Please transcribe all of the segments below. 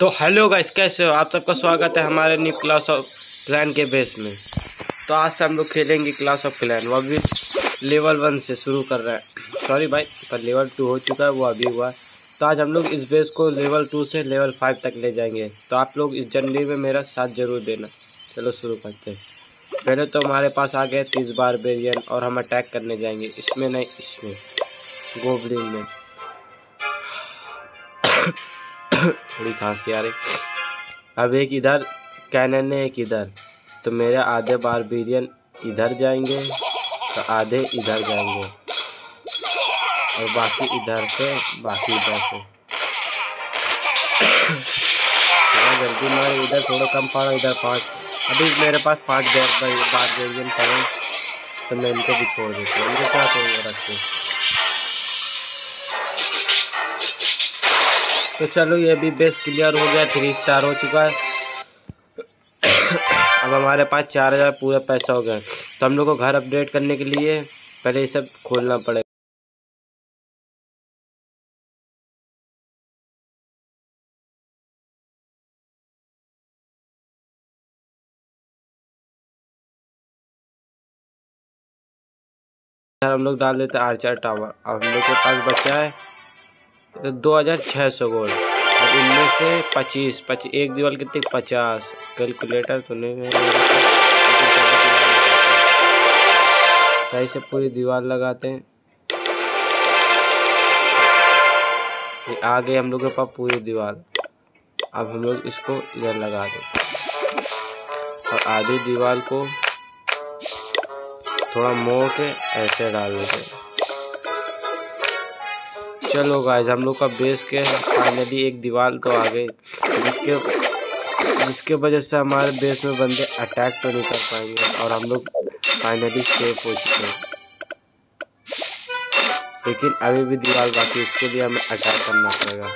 तो hello guys, कैसे हो? आप सबका स्वागत है हमारे न्यू क्लास ऑफ़ क्लैन के बेस में। तो आज से हम लोग खेलेंगे क्लास ऑफ़ क्लैन वो अभी लेवल वन से शुरू कर रहे हैं। सॉरी भाई, पर लेवल टू हो चुका है, वो अभी हुआ है। तो आज हम लोग इस बेस को लेवल टू से लेवल फाइव तक ले जाएँगे। तो आप लोग इस जर्नी में मेरा साथ ज़रूर देना। चलो शुरू करते हैं। पहले तो हमारे पास आ गए तीस बार बेरियन और हम अटैक करने जाएँगे। इसमें नहीं, इसमें। गोबलिन में। थोड़ी खांसी आ रही। अब एक इधर, कैनन है एक इधर। तो मेरे आधे बारबेरियन इधर जाएँगे तो आधे इधर जाएँगे। और बाकी इधर से, बाकी इधर से। थोड़ा जल्दी मारे, इधर थोड़ा कम पड़ा इधर पाँच अभी मेरे पास पाँच बारबेरियन पड़े तो मैं इनको भी छोड़ देती हूँ। इनको क्या करूँगा रखते तो चलो ये भी बेस क्लियर हो गया थ्री स्टार हो चुका है। अब हमारे पास चार हज़ार पूरा पैसा हो गया। तो हम लोग को घर अपडेट करने के लिए पहले ये सब खोलना पड़ेगा। हम लोग डाल देते हैं आर्चर टावर अब हम लोग के पास बचा है। तो दो हज़ार छः सौ गोल्ड और इनमें से पच्चीस पच्चीस, एक दीवार कितनी पचास। कैलकुलेटर तो नहीं है। सही से पूरी दीवार लगाते हैं। ये आ गए हम लोग के पास पूरी दीवार। अब हम लोग इसको इधर लगा दें। और आधी दीवार को थोड़ा मोड़ के ऐसे डाल देते हैं चलो गाइस हम लोग का बेस के फाइनली एक दीवार तो आ गई, जिसके जिसके वजह से हमारे बेस में बंदे अटैक तो नहीं कर पाएँगे और हम लोग फाइनली सेफ़ हो चुके हैं। लेकिन अभी भी दीवार बाकी उसके लिए हमें अटैक करना पड़ेगा।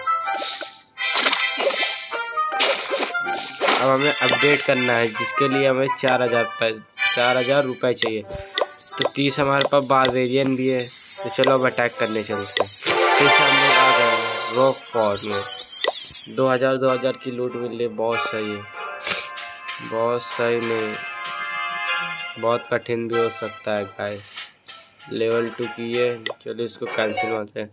अब हमें अपडेट करना है, जिसके लिए हमें चार हज़ार चार हज़ार रुपये चाहिए। तो तीस हमारे पास बारवेरियन भी है तो चलो अब अटैक करने चलते हैं। फिर से हम लोग आ गए रॉक फोर्ट में। दो हज़ार दो हज़ार की लूट मिल रही बहुत सही है। बहुत सही नहीं बहुत कठिन भी हो सकता है गाय लेवल टू की है। चलो इसको कैंसिल मारते हैं।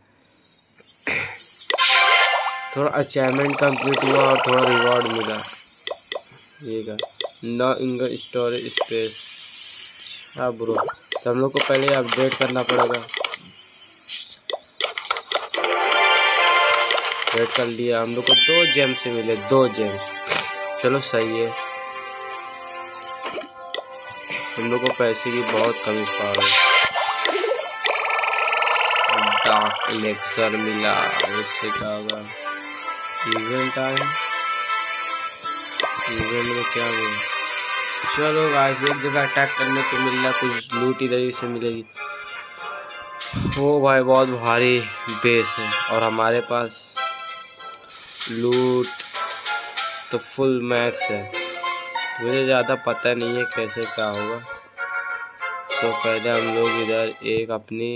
थोड़ा अचीवमेंट कंप्लीट हुआ और थोड़ा रिवॉर्ड मिला। ये का नो इंगर स्टोरेज स्पेस हाँ ब्रो तो हम लोग को पहले अपडेट करना पड़ेगा। वेट कर लिया। हम लोग को दो जेम्स मिले, दो जेम्स चलो, सही है। हम लोग को पैसे की बहुत कमी पा रही डार्क इलेक्सर मिला। उससे क्या होगा? इवेंट आए। इवेंट में क्या हुआ? चलो गाइस एक जगह अटैक करने को मिल रहा कुछ लूट इधर ही से मिलेगी। वो भाई, बहुत भारी बेस है। और हमारे पास लूट तो फुल मैक्स है। मुझे ज़्यादा पता नहीं है कैसे क्या होगा। तो पहले हम लोग इधर एक अपनी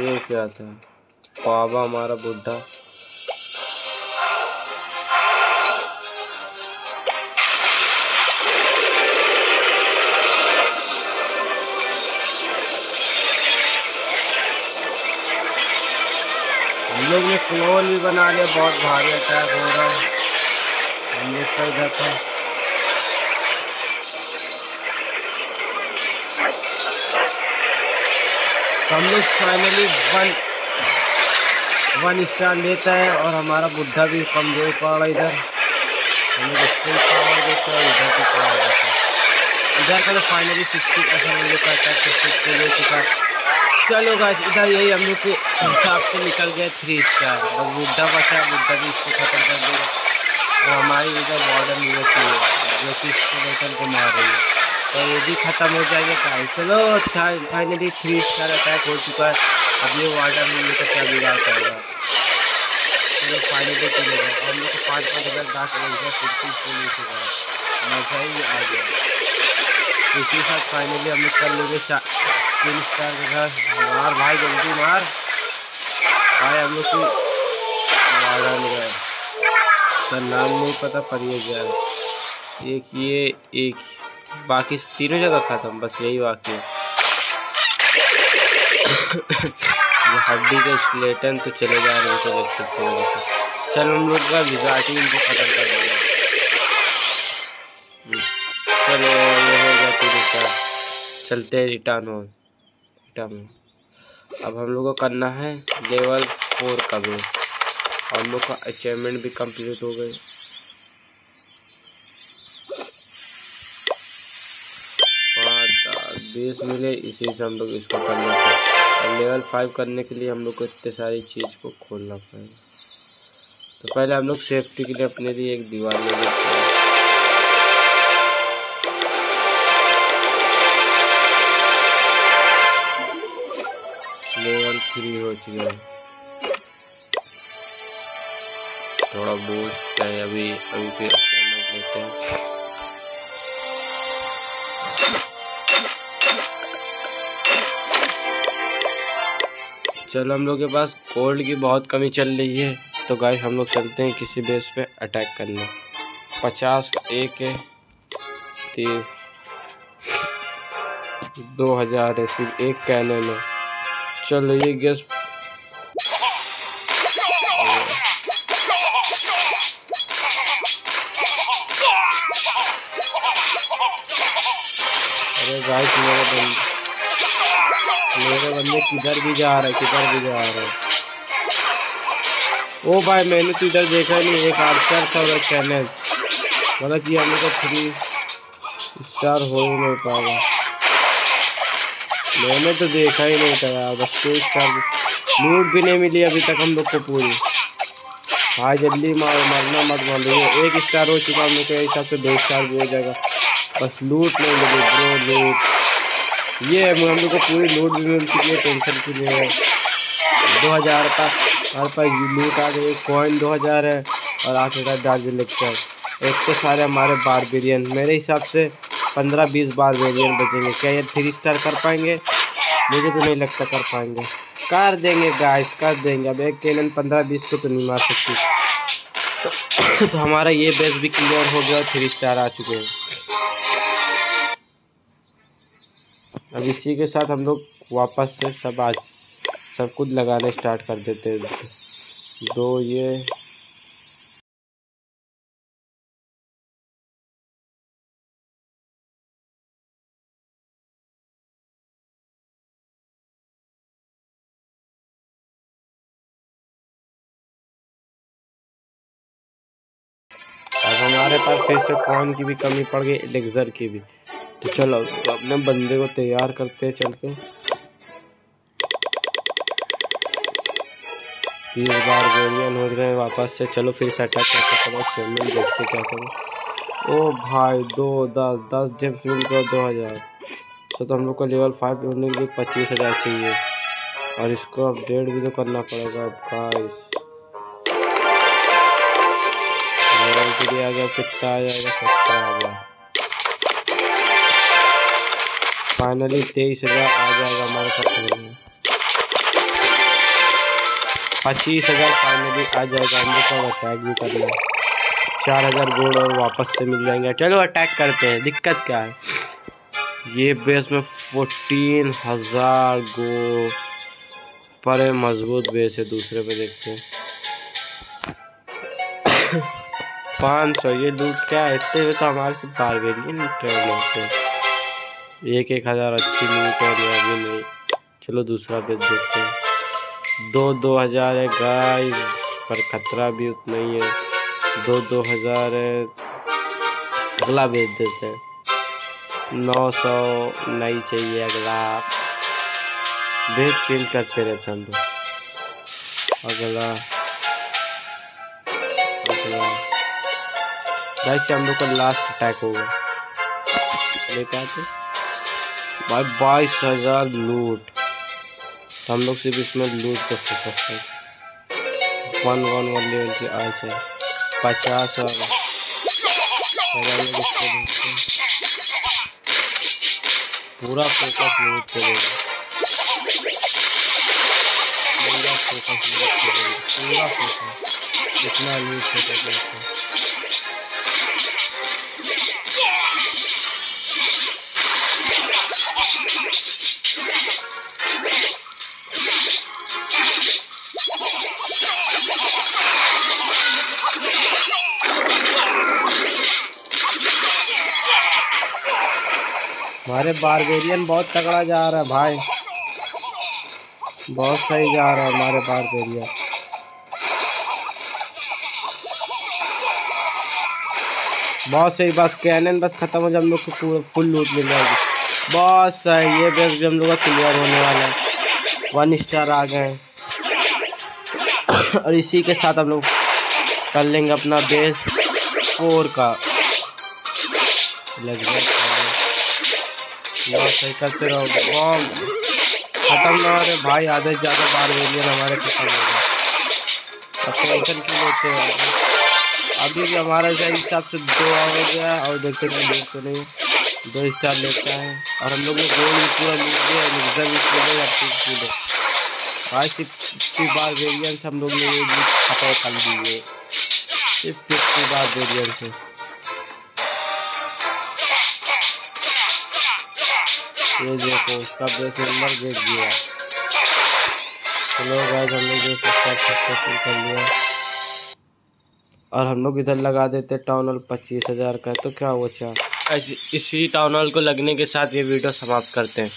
ये क्या था? पावा हमारा बुढ़ा लोग ने फ्लोर भी बना लिया, बहुत भारी अटैक हो रहा है। हम लोग कर हैं। हम लोग फाइनली वन वन स्टार लेता है और हमारा बुद्धा भी कमज़ोर पड़ रहा इधर। हम स्कूल पावर देते हैं इधर भी पावर देते हैं। इधर का तो फाइनली सिक्सटी परसेंट हम अटैक सिक्सटी ले चुका चलो गाइस इधर यही हम लोग के हिसाब से निकल गए थ्री स्टार और बुढ़ा बचा बुढ़ा भी इसको ख़त्म कर देगा। और हमारी इधर बॉर्डर मिलती है जो कि इसको वेतन को मार रही है। तो ये भी ख़त्म हो जाएगा गाइस चलो अच्छा फाइनली थ्री स्टार अटैक हो चुका है। अब ये वार्डर मिलने का क्या बिगाड़ करेगा। चलो फाइनली चलेगा और हम लोग को पाँच पाँच हज़ार मिल गया फिफ्टी मिल चुका है। मज़ा ही आ गया। इसी साथ फाइनली हम लोग कर लेंगे तीन स्टार का घर मार भाई जल्दी मार। भाई हम लोग नाम नहीं पता पर ये गया एक ये एक बाकी तीनों जगह खत्म बस यही बाकी है। हड्डी के स्केलेटन तो चले जा रहे थे चल हम लोग का विजाटी इनको खत्म कर देंगे हम्म, चलो ये हो गया पूरी का चलते हैं रिटर्न हो रिटर्न अब हम लोग को करना है लेवल फोर का भी। हम लोग का अचीवमेंट भी कंप्लीट हो गए बीस मिले, इसी से हम लोग इसको करना था और लेवल फाइव करने के लिए हम लोग को इतने सारी चीज़ को खोलना पड़ेगा। तो पहले हम लोग सेफ्टी के लिए अपने लिए एक दीवार ले लेते थ्री हो चुका है थोड़ा बूस्ट है अभी अभी फिर लेते हैं। चलो हम लोग के पास कोल्ड की बहुत कमी चल रही है तो गाय हम लोग चलते हैं किसी बेस पे अटैक करने। पचास एक है, तीन। दो हज़ार है सिर्फ़ एक कहने में चलो, ये गैस अरे गाय मेरे बंद मेरे बंदे किधर भी जा रहे किधर भी जा रहे ओ भाई, मैंने तो इधर देखा नहीं, एक आर्चर था उधर चैनल मतलब कि हम लोग थ्री स्टार हो ही नहीं पाएगा मैंने तो देखा ही नहीं था यार, बस टू स्टार लूट भी नहीं मिली अभी तक हम लोग को पूरी। भाई जल्दी मार, मरना मत लीजिए एक स्टार हो चुका हम लोग के हिसाब से दो स्टार भी हो जाएगा। बस लूट नहीं मिली ब्रो लूट। ये हम लोग को पूरी लूट भी मिल चुकी है, टेंशन की नहीं है। दो हज़ार का हमारे पास लूट आ गई कॉइन दो हज़ार है, और आठ हज़ार डार्जिल लेक्चर एक तो सारे हमारे बारबेरियन मेरे हिसाब से पंद्रह बीस बारबेरियन बचेंगे क्या ये थ्री स्टार कर पाएँगे? मुझे तो नहीं लगता कर पाएँगे। कर देंगे गाइस कर देंगे। अब एक कैनन पंद्रह बीस को तो नहीं मार सकती। तो हमारा ये बेस भी क्लियर हो गया थ्री स्टार आ चुके हैं। अब इसी के साथ हम लोग वापस से सब आज सब कुछ लगाने स्टार्ट कर देते हैं। दो ये हमारे पास फिर से कौन की भी कमी पड़ गई एलेक्जर की भी। तो चलो, अपने बंदे को तैयार करते हैं चल के तीस बार गोलियन हो गए, वापस से चलो फिर से अटैक करते चलो चैनल देखते क्या करें। ओ भाई, दो, दस दस फ़िल्म को दो हज़ार। सो तो हम लोग को लेवल फाइव होने के लिए पच्चीस हज़ार चाहिए। और इसको अपडेट भी तो करना पड़ेगा अब लेवल आ गया कितना आ जाएगा सत्तर आ गया। फाइनली तेईस हज़ार आ जाएगा हमारे खाते में। पच्चीस हज़ार फाइनली आ जाएगा, हम लोग को अटैक भी करना है। चार हज़ार गोल्ड और वापस से मिल जाएँगे। चलो अटैक करते हैं, दिक्कत क्या है? ये बेस में फोर्टीन हज़ार गो पर मज़बूत बेस है, दूसरे पे देखते हैं। पाँच सौ, ये लूट क्या है इतने में तो हमारे से बारबेरियन ट्रेन होते एक एक हज़ार अच्छी लूट है अभी नहीं। चलो दूसरा बेच देखते हैं। दो दो हज़ार है गाय पर खतरा भी उतना ही है। दो दो हज़ार है, अगला बेच देते हैं। नौ सौ नहीं चाहिए, अगला। बेच चेंज करते रहते हम लोग। अगला। अगला। वैसे हम लोग का लास्ट अटैक होगा भाई, बाईस हज़ार लूट तो हम लोग सिर्फ़ इसमें लूट पे फोकस कर वन वन वन लेवल की आज है पचास वाला पूरा फोकस लूट करेगा हमारे बारबेरियन बहुत तगड़ा जा रहा है भाई। बहुत सही जा रहा है हमारे बारबेरियन बहुत सही, बस कैनन बस खत्म हो जाए, हम लोग को पूरा फुल लूट मिल जाएगी। बहुत सही, ये बेस भी हम लोग का क्लियर होने वाला है। वन स्टार आ गए। और इसी के साथ हम लोग कर लेंगे अपना बेस फोर का। लग गया। सही करते रहो बॉम खत्म ना हो रहे भाई, आधे ज़्यादा बार वेरियन हमारे खत्म हो क्यों लेते हैं अभी भी हमारा जो हिसाब से दो हो गया और देखते हैं देख तो नहीं। दो स्टार लेता है। और हम लोग ने गोल भी पूरा लूट दिया रिज़र्व भी पूरे या फिर पूरे भाई फिफ्टी बार वेरियन से हम लोग ने ये खत्म कर दिए। सिर्फ़ फिफ्टी बार वेरियन से ये देखो सब जैसे नंबर देख दिया चलो गाइस हमने जो सक्सेसफुल कर लिया और हम लोग इधर लगा देते टाउनल पच्चीस हज़ार का तो क्या वो चाह इसी टाउनल को लगने के साथ ये वीडियो समाप्त करते हैं।